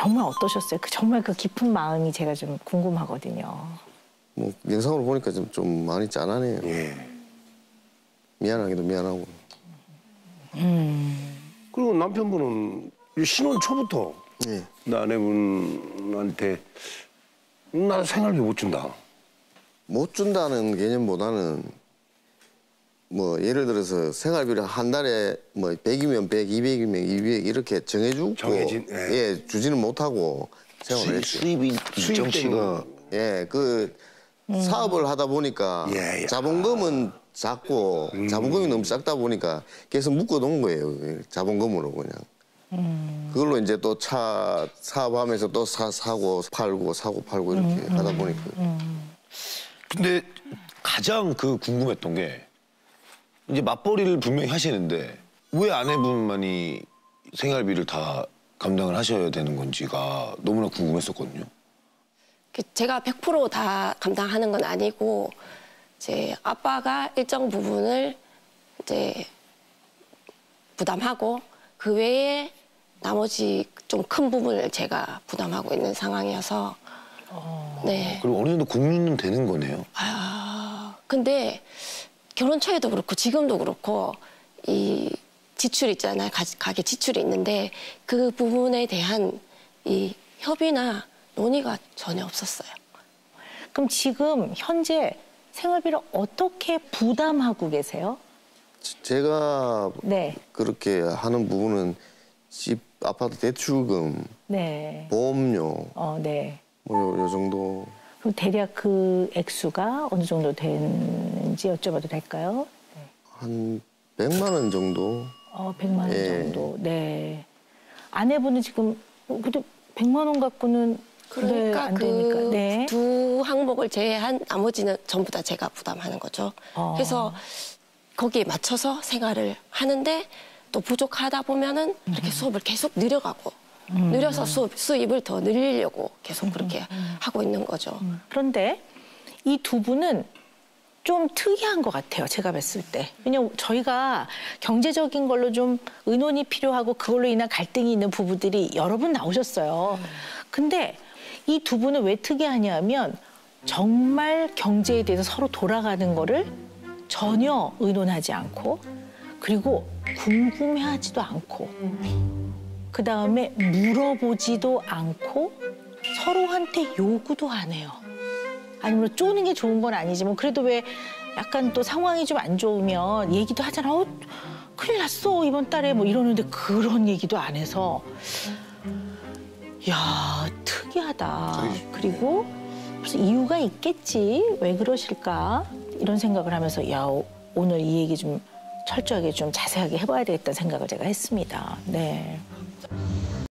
정말 어떠셨어요? 그 정말 그 깊은 마음이 제가 좀 궁금하거든요. 뭐 영상으로 보니까 좀, 좀 많이 짠하네요. 미안하기도 미안하고. 그리고 남편분은 이 신혼 초부터 예. 나 아내분한테 나 생활비 못 준다. 못 준다는 개념보다는 뭐 예를 들어서 생활비를 한 달에 뭐 100이면 100, 200이면 200 이렇게 정해주고 정해진, 예. 예, 주지는 못하고 생활을 했죠. 수입이 일정치가 예, 그 사업을 하다 보니까 예, 예. 자본금은 작고 자본금이 너무 작다 보니까 계속 묶어 놓은 거예요. 자본금으로 그냥. 그걸로 이제 또 차 사업하면서 또 사, 사고 팔고 사고 팔고 이렇게 하다 보니까 근데 가장 그 궁금했던 게 이제 맞벌이를 분명히 하시는데 왜 아내분만이 생활비를 다 감당을 하셔야 되는 건지가 너무나 궁금했었거든요. 그 제가 100%다 감당하는 건 아니고 이제 아빠가 일정 부분을 이제 부담하고 그 외에 나머지 좀 큰 부분을 제가 부담하고 있는 상황이어서 네. 그리고 어느 정도 공유는 되는 거네요. 아 근데 결혼 초에도 그렇고 지금도 그렇고 이 지출 있잖아요 가, 가계 지출이 있는데 그 부분에 대한 이 협의나 논의가 전혀 없었어요. 그럼 지금 현재 생활비를 어떻게 부담하고 계세요? 제가 네, 그렇게 하는 부분은 집 아파트 대출금, 네, 보험료 어, 네. 뭐 요, 요 정도 그럼 대략 그 액수가 어느 정도 되는지 여쭤봐도 될까요? 한 100만 원 정도 어, 100만 원 예. 정도. 네. 아내분은 지금 어, 근데 100만 원 갖고는 그러니까 네, 안 되니까. 그 네. 두 항목을 제외한 나머지는 전부 다 제가 부담하는 거죠. 어. 그래서 거기에 맞춰서 생활을 하는데 또 부족하다 보면은 음. 이렇게 수업을 계속 늘려가고 늘려서 수업, 수입을 더 늘리려고 계속 음. 그렇게 하고 있는 거죠. 그런데 이 두 분은 좀 특이한 것 같아요. 제가 봤을 때. 왜냐면 저희가 경제적인 걸로 좀 의논이 필요하고 그걸로 인한 갈등이 있는 부부들이 여러 분 나오셨어요. 근데 이 두 분은 왜 특이하냐면 정말 경제에 대해서 서로 돌아가는 거를 전혀 의논하지 않고 그리고 궁금해하지도 않고 그 다음에 물어보지도 않고 서로한테 요구도 안 해요. 아니면 쪼는 게 좋은 건 아니지만 그래도 왜 약간 또 상황이 좀 안 좋으면 얘기도 하잖아. 어, 큰일 났어 이번 달에 뭐 이러는데 그런 얘기도 안 해서 야 특이하다. 그리고 무슨 이유가 있겠지 왜 그러실까 이런 생각을 하면서 야 오늘 이 얘기 좀 철저하게 좀 자세하게 해봐야 되겠다는 생각을 제가 했습니다. 네. Thank you.